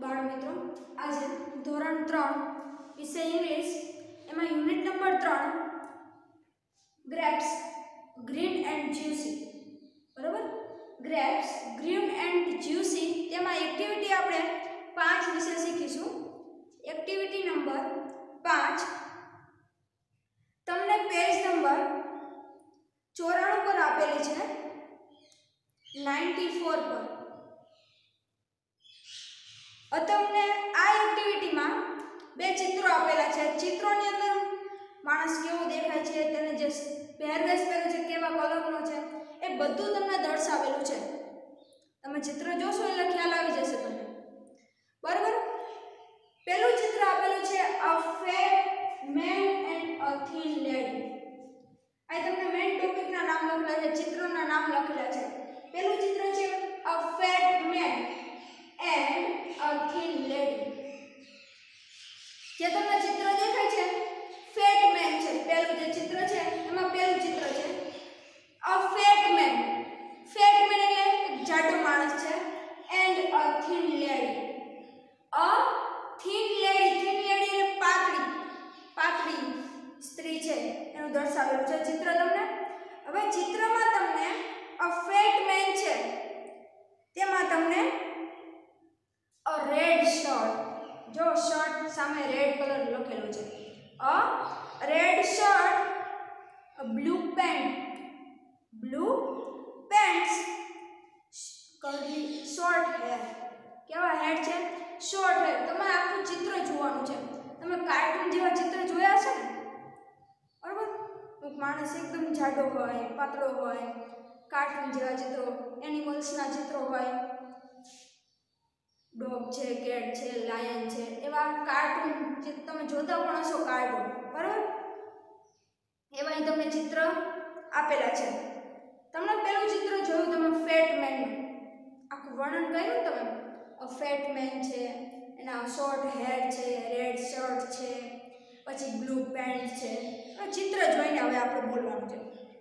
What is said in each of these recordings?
બાળ મિત્રો, આજે ધોરણ ત્રણ, વિષય ઇંગ્લિશ, એમાં યુનિટ નંબર ત્રણ ગ્રેપ્સ ગ્રીન એન્ડ જ્યુસી બરાબર? ગ્રેપ્સ ગ્રીન એન્ડ જ્યુસી તેમાં એક્ટિવિટી આપણે પાંચ વિશે શીખીશું. એક્ટિવિટી નંબર પાંચ, તમને પેજ નંબર ચોરાણું પર આપેલી છે. નાઇન્ટી ફોર પર. તમને આ એક્ટિવિટીમાં બે ચિત્રો આપેલા છે. ચિત્રોની અંદર માણસ કેવો દેખાય છે, તેને જે પહેરવેશ પહેરે છે, કેવા કલરનો છે, એ બધું તમને દર્શાવેલું છે. તમે ચિત્ર જોશો એટલે ખ્યાલ આવી જશે તમને. બરાબર? પહેલું ચિત્ર આપેલું છે, a fat man and a thin lady. આ તમને મેન ટોપિકના નામ લખેલા છે, ચિત્રોના નામ લખેલા છે. પહેલું ચિત્ર છે, a fat man. A lady જે તમને ચિત્ર દેખાય છે ફેટ મેન છે પહેલું જે ચિત્ર છે એમાં પહેલું ચિત્ર છે a fat man fat man એટલે એક જાડો માણસ છે and a thin lady a thin lady thin lady એટલે પાતળી પાતળી સ્ત્રી છે એનું દર્શાવેલું છે ચિત્ર તમને હવે ચિત્રમાં તમને અ ફેટ મેન છે તેમાં તમને અ રેડ શર્ટ જો શર્ટ સામે રેડ કલર લખેલું છે a red shirt a blue pant blue pants curly short hair કેવા હેર છે શોર્ટ હેર તમારે આખું ચિત્ર જોવાનું છે. તમે કાર્ટૂન જેવા ચિત્ર જોયા છે ને? બરાબર? માણસ એકદમ જાડો હોય, પાતળો હોય કાર્ટૂન જેવા ચિત્રો એનિમલ્સના ચિત્રો હોય. ડોગ છે કેટ છે લાયન છે, એવા કાર્ટૂન તમે જોતા પણ હશો કાર્ટૂન બરાબર? એવા તમને ચિત્ર આપેલા છે. તમને પેલું ચિત્ર જોયું તમે ફેટ મેનનું આખું વર્ણન કર્યું તમે? અ ફેટ મેન છે એના શોર્ટ હેર છે રેડ શર્ટ છે, પછી બ્લુ પેન્ટ છે. ચિત્ર જોઈને હવે આપણે બોલવાનું છે.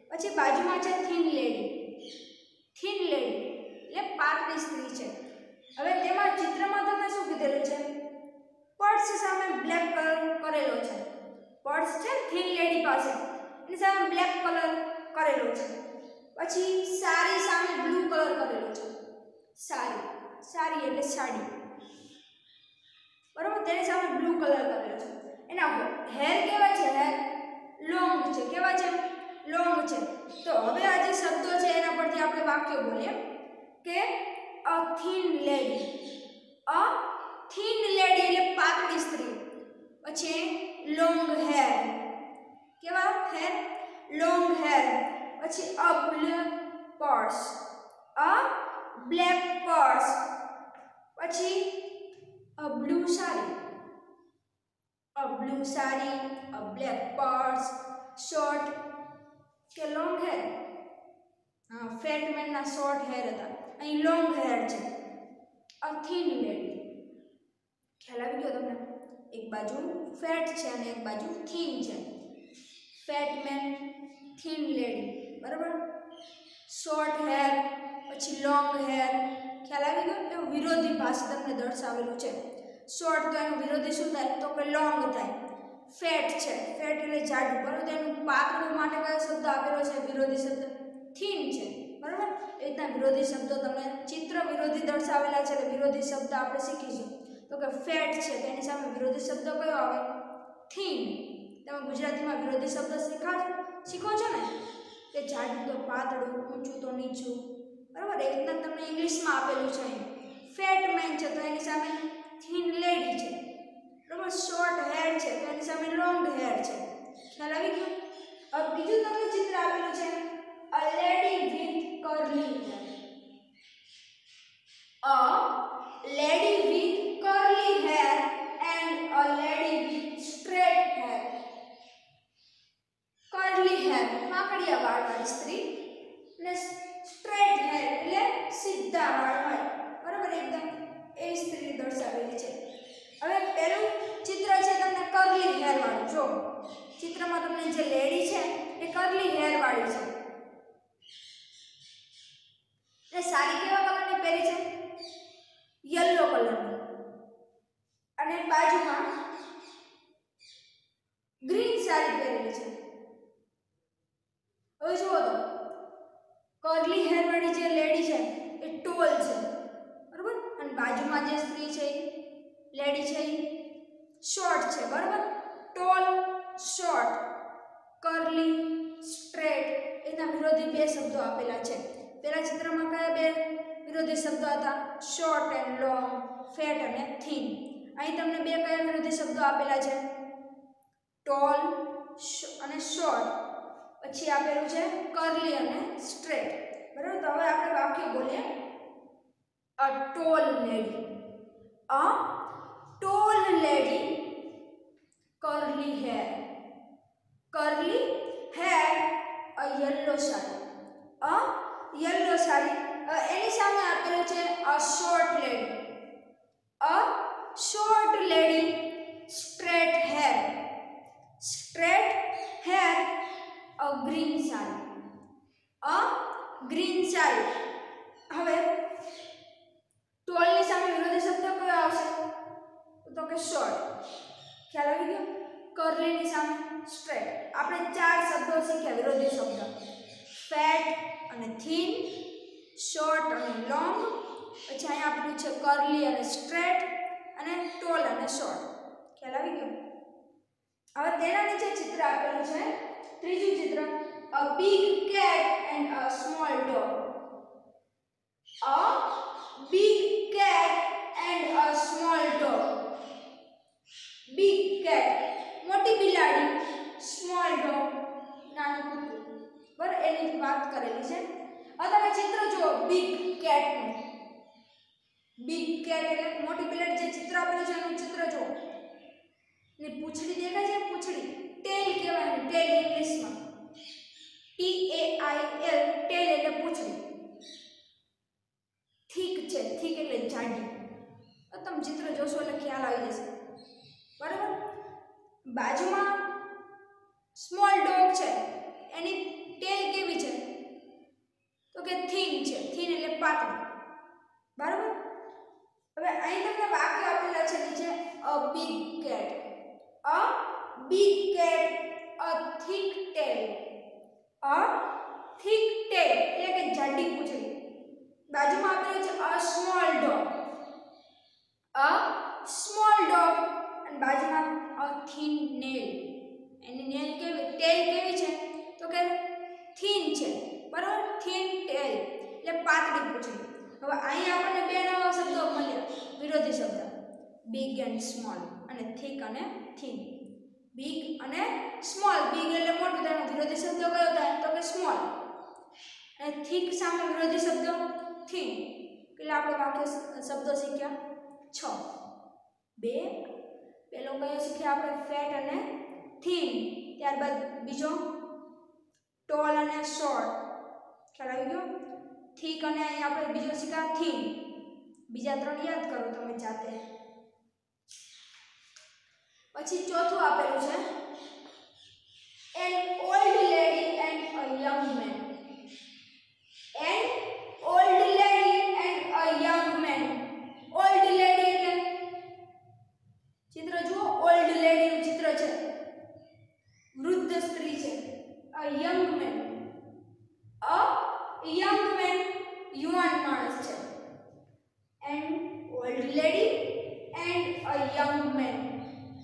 પછી બાજુમાં છે થીન લેડી થીન લેડી એટલે પાતળી સ્ત્રી છે. હવે તેમાં ચિત્રમાં તમને શું કીધેલું છે? પર્સ સામે બ્લેક કલર કરેલો છે. પર્સ છે થીન લેડી પાસે. એની સામે બ્લેક કલર કરેલો છે. પછી સારી સામે બ્લુ કલર કરેલો છે. સાડી સાડી એટલે સાડી. બરાબર? તેની સામે બ્લુ કલર કરેલો છે. એના હેર કેવા છે? હેર લોંગ છે. કેવા છે? લોંગ છે. તો હવે આ જે શબ્દો છે, એના પરથી આપણે વાક્ય બોલીએ. કે a thin lady a thin lady એટલે પાતળી સ્ત્રી. પછી લોંગ હેર કેવા? હેર લોંગ હેર પછી a black purse a black purse પછી a blue sari a blue sari a black purse short કે લોંગ હેર હા ફેટમેનના શોર્ટ હેર હતા. અહીં લોંગ હેર છે. અ થીન લેડી ખ્યાલ આવી ગયો તમને? એક બાજુ ફેટ છે અને એક બાજુ થીન છે. ફેટ મેન થીન લેડી બરાબર? શોર્ટ હેર, પછી લોંગ હેર. ખ્યાલ આવી ગયો? એવું વિરોધી ભાષા તમને દર્શાવેલું છે. શોર્ટ તો એનું વિરોધી શું થાય? તો કે લોંગ થાય. ફેટ છે. ફેટ એટલે જાડું. બરાબર? એનું પાતળું માટે કયો શબ્દ આપેલો છે? વિરોધી શબ્દ. થીન છે. બરાબર? એ રીતના વિરોધી શબ્દો તમને ચિત્ર વિરોધી દર્શાવેલા છે એટલે વિરોધી શબ્દ આપણે શીખીશું. તો કે ફેટ છે. તેની સામે વિરોધી શબ્દ કયો આવે? થીન. તમે ગુજરાતીમાં વિરોધી શબ્દ શીખા શીખો છો ને? જાડું તો પાતળું, ઊંચું તો નીચું. બરાબર? એ રીતના તમને ઇંગ્લિશમાં આપેલું છે ફેટ મેન છે તો એની સામે થીન લેડી છે. બરાબર? શોર્ટ હેર છે તો એની સામે લોંગ હેર છે. ખ્યાલ આવી ગયો? હવે બીજું તમને ચિત્ર આપેલું છે a lady with curly hair a lady with curly hair and a lady with straight hair curly hair Makadiya વાળવાળી સ્ત્રી અને સ્ટ્રેટ હેર એટલે સીધા વાળ હોય. બરાબર? એકદમ એ સ્ત્રી દર્શાવેલી છે. હવે પહેલું ચિત્ર છે તમને કર્લી હેર વાળું. જો, ચિત્રમાં તમને જે લેડી છે એ કર્લી હેર વાળી છે. એ સાડી કેવા કલરની પહેરી છે? યલો કલરની અને બાજુમાં ગ્રીન સાડી પહેરેલી છે હવે જુઓ તો વાળી જે લેડી છે, એ ટોલ છે. બરાબર? અને બાજુમાં જે સ્ત્રી છે લેડી છે, એ શોર્ટ છે. બરાબર? ટોલ, શોર્ટ, કર્લી, સ્ટ્રેટ, એના વિરોધી બે શબ્દો આપેલા છે. પહેલા ચિત્રમાં કયા બે વિરોધી શબ્દો હતા? શોર્ટ એન્ડ લોંગ, ફેટ અને થીન. અહીં તમને બે કયા વિરોધી શબ્દો આપેલા છે? ટોલ અને શોર્ટ. પછી આપેલું છે, કર્લી અને સ્ટ્રેટ. બરાબર તો હવે આપણે વાક્ય બોલીએ a tall lady a tall lady curly hair curly hair a yellow saree a yellow saree a, એની સામે આપેલું છે a short lady a short lady straight hair straight hair a green saree a green saree હવે ટોલની સામે વિરોધી શબ્દ કયો આવશે? તો કે શોર્ટ. ખ્યાલ આવી ગયો? કર્લીની સામે સ્ટ્રેટ. આપણે ચાર શબ્દો શીખ્યા વિરોધી શબ્દ. ફેટ અને થીન શોર્ટ અને લોંગ. પછી અહીંયા આપણું છે કર્લી અને સ્ટ્રેટ અને ટોલ અને શોર્ટ. ખ્યાલ આવી ગયો? હવે તેના નીચે ચિત્ર આપેલું છે. ત્રીજું ચિત્ર. A big cat and a small dog a big cat and a small dog big cat. મોટી બિલાડી સ્મોલ ડોગ નાનું કૂતરું. બરાબર, એની વાત કરેલી છે. હવે તમે ચિત્ર જુઓ બિગ કેટનું બિગ કેટ એટલે મોટી બિલાડી જે ચિત્ર આપેલું છે, એનું ચિત્ર જુઓ. ને પૂંછડી દેખાય છે, પૂંછડી. ટેલ કહેવાય ટેલ ઇંગ્લિશમાં T A I L tail એટલે પૂંછડી. થીક છે, થીક એટલે જાડી. તો તમે ચિત્ર જોશો એટલે ખ્યાલ આવી જશે. બરાબર? બાજુમાં સ્મોલ ડોગ છે. એની ટેલ કેવી છે? તો કે થીન છે. થીન એટલે પાતળી. બરાબર? હવે અહીં તમને વાક્ય આપેલા છે નીચે a big cat a big cat a thick tail a thick tail એટલે કે જાડી પૂંછડી બાજુમાં આપેલું છે a small dog. A small dog. અને બાજુમાં અ થીન નેલ. એની નેલ કેવી, ટેલ કેવી છે? તો કે થીન છે. બરાબર? Thin tail. એટલે પાતળી પૂંછડી હવે અહીં આપણને બે નવા શબ્દો મળ્યા. વિરોધી શબ્દ. Big and small. અને થીક અને થીન. બિગ અને સ્મોલ બિગ એટલે મોટું તેનો વિરોધી શબ્દ કયો થાય? તો કે સ્મોલ અને થીક સામે વિરોધી શબ્દ? થીન એટલે આપણે વાક્ય શબ્દો શીખ્યા? છ. બે. પેલો કયો શીખ્યા આપણે? ફેટ અને થીન ત્યારબાદ બીજો? ટોલ અને શોર્ટ ખ્યાલ આવી ગયો? થીક અને અહીં આપણે બીજો શીખ્યા થીન બીજા ત્રણ યાદ કરો તમે જાતે. પછી ચોથું આપેલું છે. An old lady and a young man an old lady and a young man old lady એટલે ચિત્ર જુઓ ઓલ્ડ લેડીનું ચિત્ર છે વૃદ્ધ સ્ત્રી છે a young man a young man યુવાન માણસ છે and old lady and a young man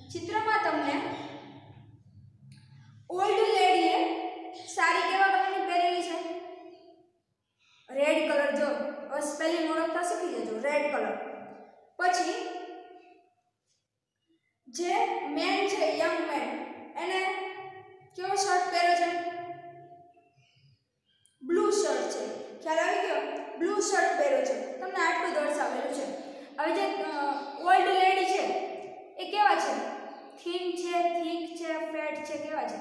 ચિત્રમાં તમને ઓલ્ડ લેડીએ સાડી કેવા કલરની પહેરેલી છે રેડ કલર જો હવે સ્પેલિંગ ઓળખતા શીખી જજો રેડ કલર પછી, જે મેન છે યંગ મેન એને કેવો શર્ટ પહેર્યો છે? બ્લુ શર્ટ છે. ખ્યાલ આવી ગયો? બ્લુ શર્ટ પહેર્યો છે. તમને આટલું દર્શાવેલું છે. હવે જે ઓલ્ડ લેડી છે, એ કેવા છે? થીન છે થીક છે ફેટ છે, કેવા છે?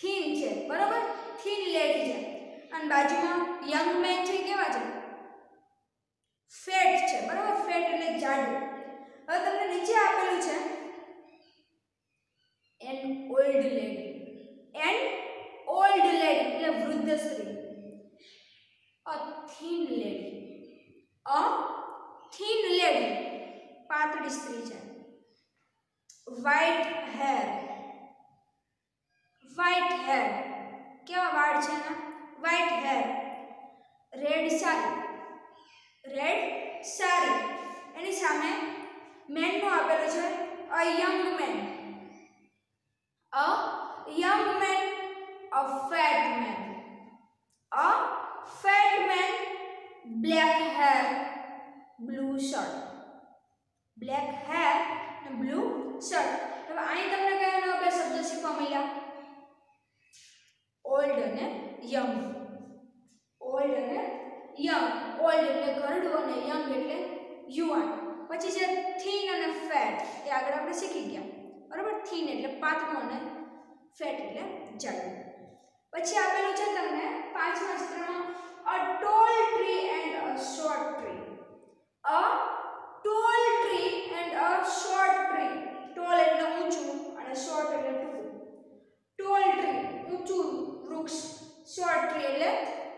થીન છે. બરાબર? થીન લેડી છે. અને બાજુમાં યંગ મેન છે કેવા છે? ફેટ છે, બરાબર? ફેટ એટલે જાડું. હવે તમને નીચે આપેલું છે an old lady an old lady એટલે વૃદ્ધ સ્ત્રી. A thin lady a thin lady પાતળી સ્ત્રી છે. વ્હાઈટ હેર વ્હાઈટ હેર કેવા વાળ છે એના? White hair red sari. Red sari એની સામે મેનનું આપેલું છે a young man a young man a fat man a fat man black hair blue shirt black hair અને બ્લુ શર્ટ હવે અહીં તમને કયા નવા બે શબ્દો શીખવા મળ્યા? ઓલ્ડ અને યંગ ઓલ્ડ અને યંગ ઓલ્ડ એટલે ઘરડું અને યંગ એટલે યુવાન. પછી છે થીન અને ફેટ એ આગળ આપણે શીખી ગયા. બરાબર? થીન એટલે પાતળું અને ફેટ એટલે જાડું. પછી આપેલું છે તમને પાંચમા ચિત્રમાં a tall tree and a short tree a tall tree and a short tree tall એટલે ઊંચું અને શોર્ટ એટલે ટૂંકું ટોલ ટ્રી ઊંચું વૃક્ષ શોર્ટ ટ્રી એટલે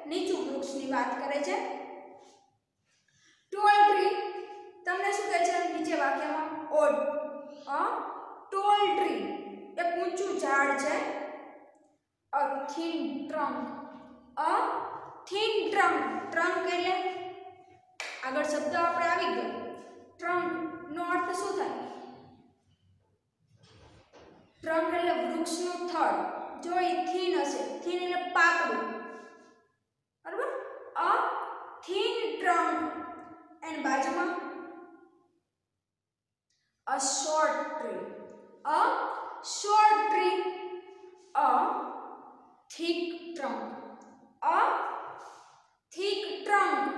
નીચું વૃક્ષની વાત કરે છે ટોલ ટ્રી તમને શું કહે છે નીચે વાક્યમાં ઓડ અ ટોલ ટ્રી એક ઊંચું ઝાડ છે અ થીન ટ્રંક અ થીન ટ્રંક ટ્રંક એટલે આગળ શબ્દ આપણે આવી ગયો ટ્રંક નો અર્થ શું થાય ટ્રંક એટલે વૃક્ષનું થડ જો એ થીન હશે થીન એટલે પાતળું બરાબર અ થીન ટ્રંક એન્ડ બાજુમાં a short tree a short tree. A thick trunk. A thick trunk.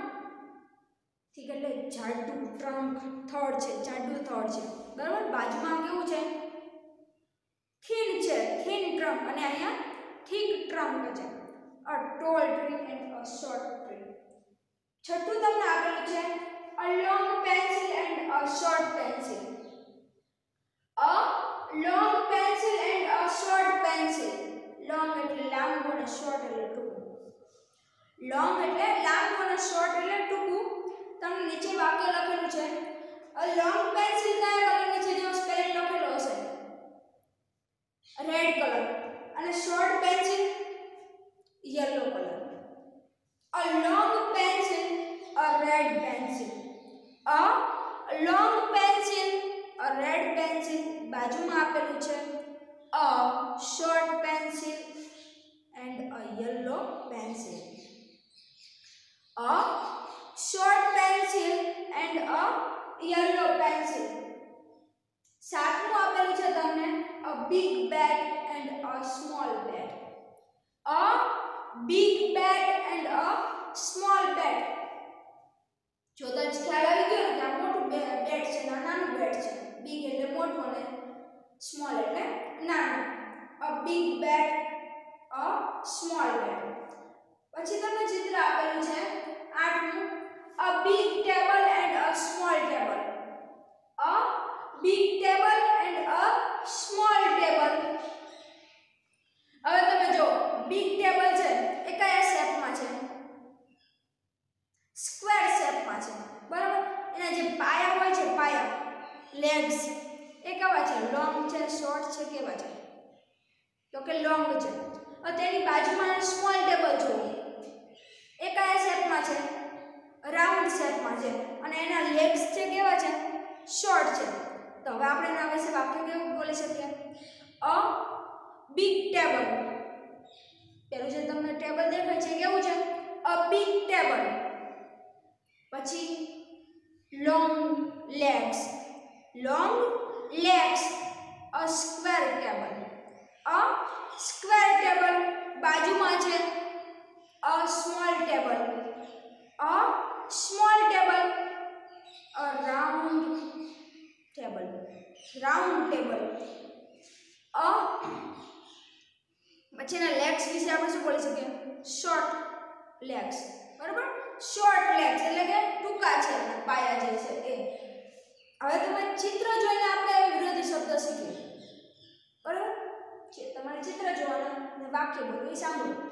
ઠીક એટલે જાડું ટ્રંક થડ છે, જાડું થડ છે. બરાબર? બાજુમાં કેવું છે? થીન છે થીન ટ્રંક અને અહીંયા થીક ટ્રંક છે. A tall tree and a short tree છઠ્ઠું તમને આપેલું છે a long pencil and a short pencil a long pencil and a short pencil long એટલે લાંબુ અને શોર્ટ એટલે ટૂંકું. લોંગ એટલે લાંબુ અને શોર્ટ એટલે ટૂંકું. તમને નીચે વાક્ય લખેલું છે. અ લોંગ પેન્સિલ કયા કલરની છે? જેનો સ્પેલિંગ લખેલો હશે? રેડ કલર અને બાજુમાં આપેલું છે a short pencil and a yellow pencil. A short pencil and a yellow pencil. સાતમું આપેલું છે તમને a big bag and a small bag. A big bag and a small bag. જોતા જ ખ્યાલ આવી ગયો ને કે આ મોટું બેડ છે ને આ નાનું બેડ છે બિગ એટલે મોટું અને સ્મોલ એટલે નાનું a big bed a small bed પછી તમને ચિત્ર આપેલું છે આઠમું a big table and a small table a big table and a small table હવે તમે જો બિગ ટેબલ છે એ કયા શેપમાં છે સ્ક્વેર શેપમાં છે બરાબર એના જે પાયા હોય છે પાયા લેગ્સ એ કેવા છે લોંગ છે શોર્ટ છે કેવા છે તો કે લોંગ છે હવે તેની બાજુમાં સ્મોલ ટેબલ જુઓ એ કયા શેપમાં છે રાઉન્ડ શેપમાં છે અને એના લેગ્સ છે કેવા છે શોર્ટ છે તો હવે આપણે એના વિશે વાક્ય કેવું બોલી શકીએ અ બિગ ટેબલ પેલું જે તમને ટેબલ દેખાય છે કેવું છે અ બિગ ટેબલ પછી long legs long legs a square table a square table બાજુમાં છે. A small table. A small table. A round table. Round table. A પછી એના લેગ્સ વિશે આપણે શું બોલી શકીએ? શોર્ટ લેગ્સ બરાબર? શોર્ટ લેગ્સ એટલે કે ટૂંકા છે, પાયા જે છે એ. હવે તમે ચિત્ર જોઈને આપણે વિરોધી શબ્દ શીખીએ. બરાબર ચિત્ર જોવાનું અને વાક્ય બોલવું સાંભળવું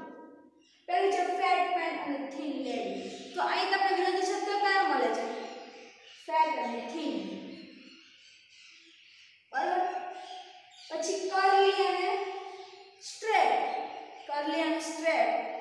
પહેલું છે ફેટ મેન અને થીન લેડી તો અહીં તમને વિરોધી શબ્દ કયા મળે છે? ફેટ અને થીન બરાબર? પછી કરલી અને સ્ટ્રેટ કરલી અને સ્ટ્રેટ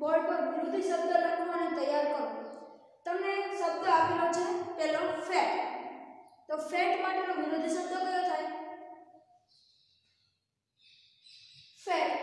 बोर्ड पर विरोधी शब्द लखवा तैयार करो तुमने शब्द आप तो फेट मे विरोधी शब्द क्या फेट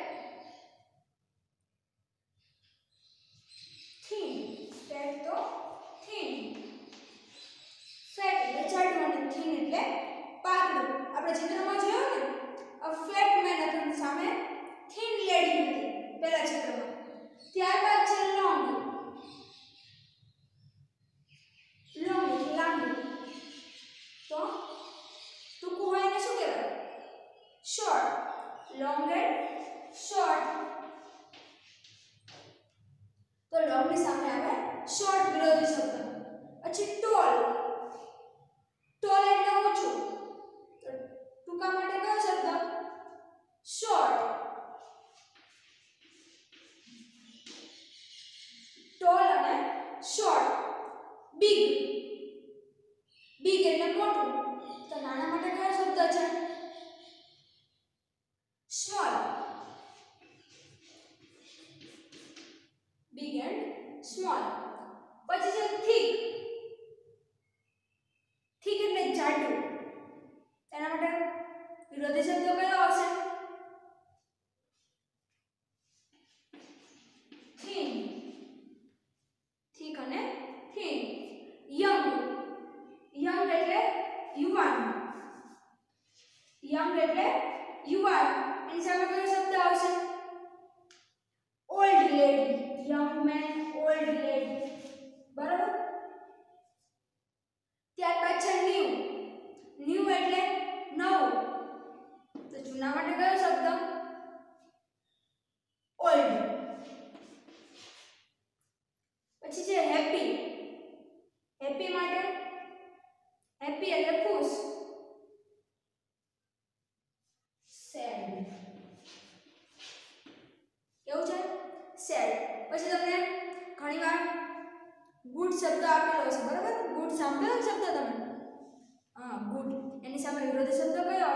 દિશામાં વિરોધી શબ્દ કયો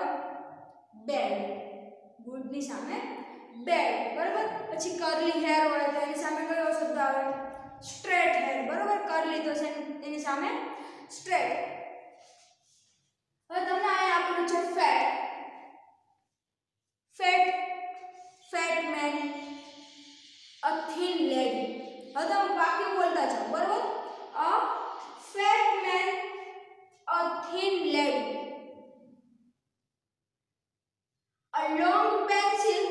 બેડ ગુડની સામે બેડ બરાબર પછી કરલી હેર હોય તો એની સામે કયો શબ્દ આવે સ્ટ્રેટ હેર બરાબર કરલી તો એની સામે સ્ટ્રેટ હવે તમને અહીંયા આપેલું છે fat fat fat man a thin lady હવે તમે વાક્ય બોલતા જાઓ બરાબર a fat man a thin lady a long pencil,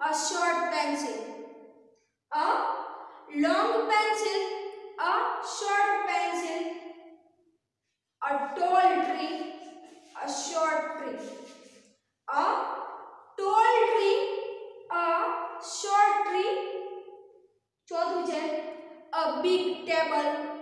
a short pencil. A long pencil, a short pencil. A tall tree, a short tree. A tall tree, a short tree. चौथ a big table,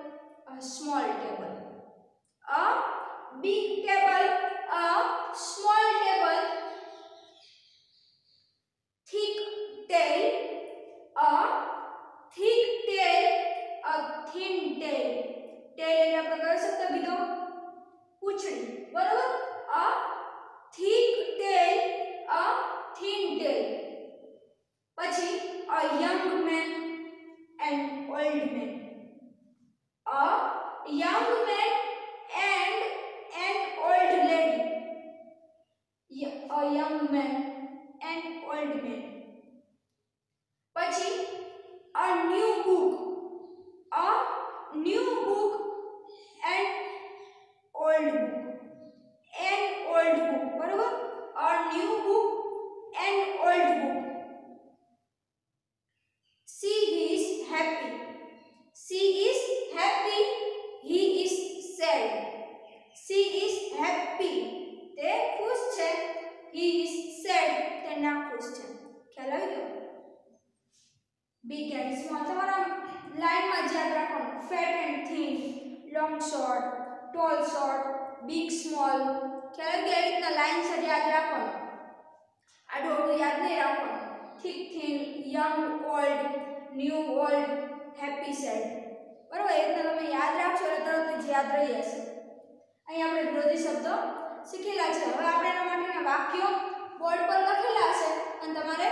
board પર લખેલા છે અને તમારે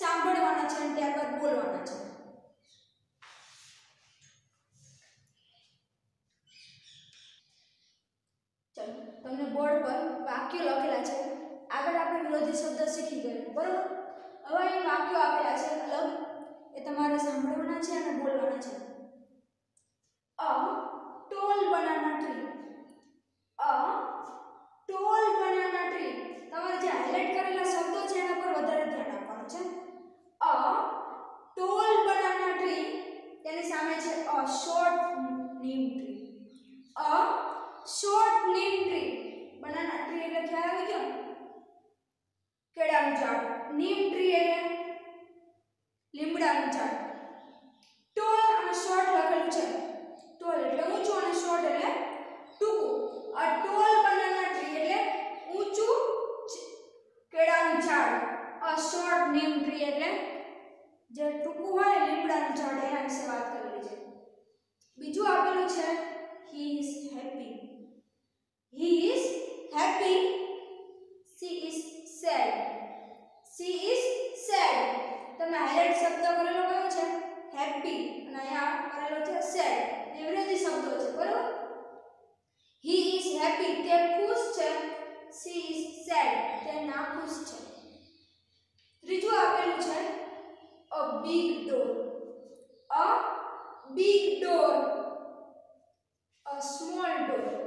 સાંભળવાના છે અને ત્યારબાદ બોલવાના છે. તમને બોર્ડ પર વાક્યો લખેલા છે. આગળ આપણે વિરોધી શબ્દ શીખી ગયું. બરાબર? હવે અહીં વાક્યો આપેલા છે. અલગ. એ તમારે સાંભળવાના છે અને બોલવાના છે. A tall banana tree. A tall banana tree. તમારે જે હાઇલાઇટ કરેલા શબ્દો છે એના પર વધારે ધ્યાન આપવાનું છે. અ, ટોલ બનાના ટ્રી એની સામે છે a short neem tree a short neem tree banana tree એટલે ખ્યાલ આવી ગયો? કેળાનું ઝાડ. નીમ ટ્રી એટલે લીમડાનું ઝાડ. equal to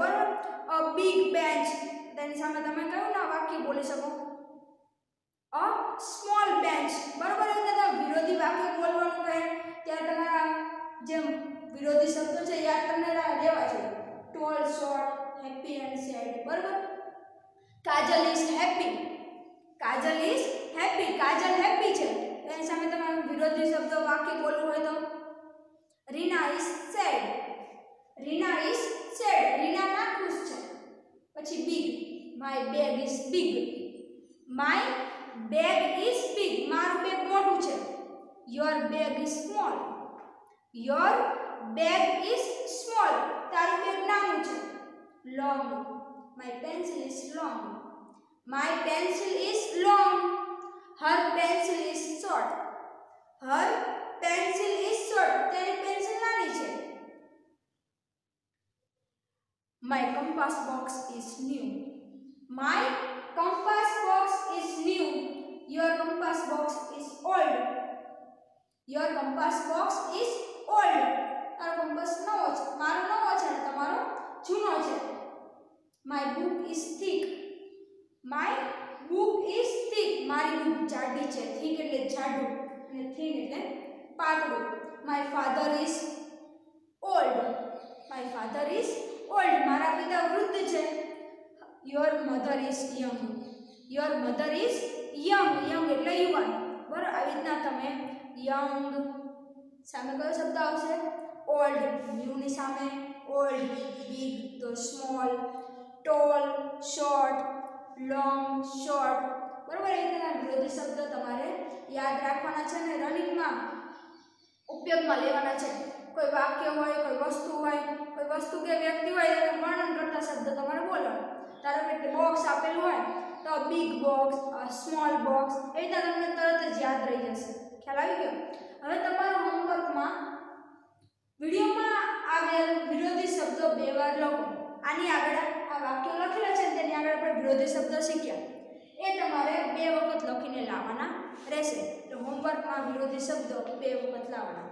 બરાબર? અ બિગ બેન્ચ તેની સામે તમે કયું ના વાક્ય બોલી શકો? અ સ્મોલ બેન્ચ બરાબર? એ તમે વિરોધી વાક્ય બોલવાનું કહે. ત્યારે તમારા જે વિરોધી શબ્દો છે યાદ તમને રહેવા છે. Tall short happy and sad બરાબર? Kajal is happy Kajal is happy Kajal happy છે. એની સામે તમારે વિરોધી શબ્દો વાક્ય બોલવું હોય તો. Reena is sad Reena is sad Reena ના ખુશ છે પછી big my bag is big my bag is big મારું બેગ મોટું છે your bag is small your bag is small તારું બેગ નાનું છે long my pencil is long my pencil is long her pencil is short her pencil is short તેની pencil નાની છે my compass box is new my compass box is new your compass box is old your compass box is old તારો compass નવો છે. મારો નવો છે અને તમારો જૂનો છે. My book is thick my book is thick મારી બુક જાડી છે. થીક એટલે જાડું અને થીન એટલે પાતળું. My father is old my father is old, મારા પિતા વૃદ્ધ છે. Your mother is young your mother is young young એટલે યુવાન. બરાબર? આવી રીતના તમે યંગ સામે કયો શબ્દ આવશે? ઓલ્ડ ન્યૂની સામે ઓલ્ડ બિગ તો small tall short long short બરાબર? એ વિરોધી શબ્દ તમારે યાદ રાખવાના છે અને રનિંગમાં ઉપયોગમાં લેવાના છે. કોઈ વાક્ય હોય, કોઈ વસ્તુ હોય, કોઈ વસ્તુ કે વ્યક્તિ હોય એને વર્ણન કરતા શબ્દ તમારે બોલવાનો ધારો કે બોક્સ આપેલું હોય, તો બિગ બોક્સ સ્મોલ બોક્સ એ રીતના તમને તરત જ યાદ રહી જશે. ખ્યાલ આવી ગયો? હવે તમારા હોમવર્કમાં વિડીયોમાં આવેલ વિરોધી શબ્દો બે વાર લખો. આની આગળ આ વાક્યો લખેલા છે તેની આગળ આપણે વિરોધી શબ્દો શીખ્યા. એ તમારે બે વખત લખીને લાવવાના રહેશે. એટલે હોમવર્કમાં વિરોધી શબ્દો બે વખત લાવવાના.